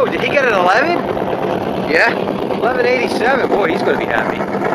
Oh, did he get an 11? Yeah. 1187. Boy, he's going to be happy.